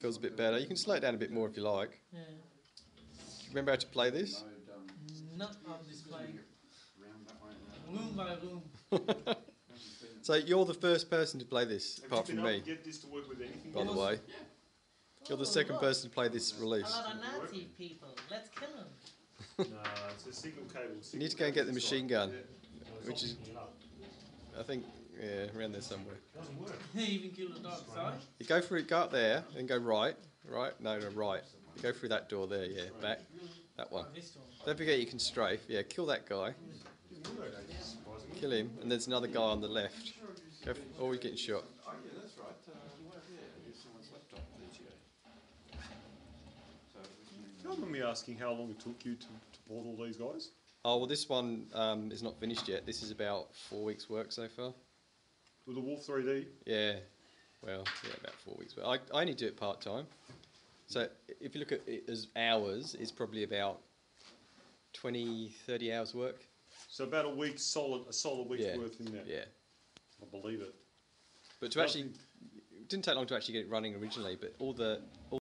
Feels a bit better. You can slow it down a bit more if you like. Yeah. Remember how to play this? Not on display. Room by room. So you're the first person to play this, Have apart you from able me, to get this to work with anything? by the else? way. You're the Oh, second look. person to play oh, this release. A release. lot of Nazi people. Let's kill them. No, it's a single cable. You need to go and get the machine gun, Yeah. which is, I think, yeah, around there somewhere. Doesn't work. Even kill the dark side. You go through, it go up there, and go right, right, no, no, right. You go through that door there, yeah, back, that one. Oh, this one. Don't forget you can strafe, yeah, kill that guy, kill him, and there's another guy on the left. Go f always getting shot. Oh yeah, that's right. Uh, yeah, it's someone's laptop. There you go. So we Don't mind me asking how long it took you to, to port all these guys? Oh, well this one um, is not finished yet. This is about four weeks work so far. With the Wolf 3D? Yeah, well, yeah, about four weeks. But I, I only do it part time. So if you look at it as hours, it's probably about 20, 30 hours work. So about a week solid, a solid week's Yeah, worth in there. Yeah. I believe it. But to actually, it didn't take long to actually get it running originally, but all the, all